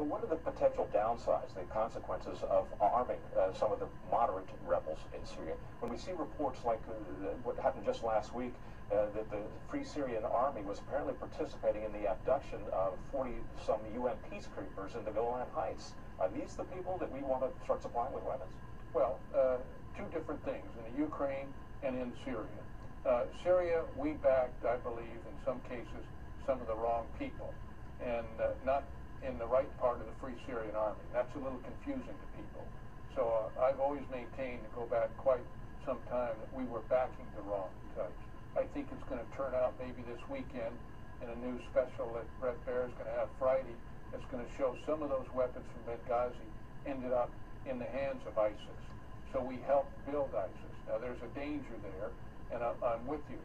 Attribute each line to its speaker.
Speaker 1: But what are the potential downsides, the consequences of arming uh, some of the moderate rebels in Syria? When we see reports like uh, what happened just last week, uh, that the Free Syrian Army was apparently participating in the abduction of 40 some UN peacekeepers in the Golan Heights. Are these the people that we want to start supplying with weapons?
Speaker 2: Well, uh, two different things in the Ukraine and in Syria. Uh, Syria, we backed, I believe, in some cases, some of the wrong people, and uh, not in the right part Free Syrian Army. That's a little confusing to people. So uh, I've always maintained, to go back quite some time, that we were backing the wrong types. I think it's going to turn out maybe this weekend in a new special that Bret Baier is going to have Friday that's going to show some of those weapons from Benghazi ended up in the hands of ISIS. So we helped build ISIS. Now there's a danger there, and I, I'm with you.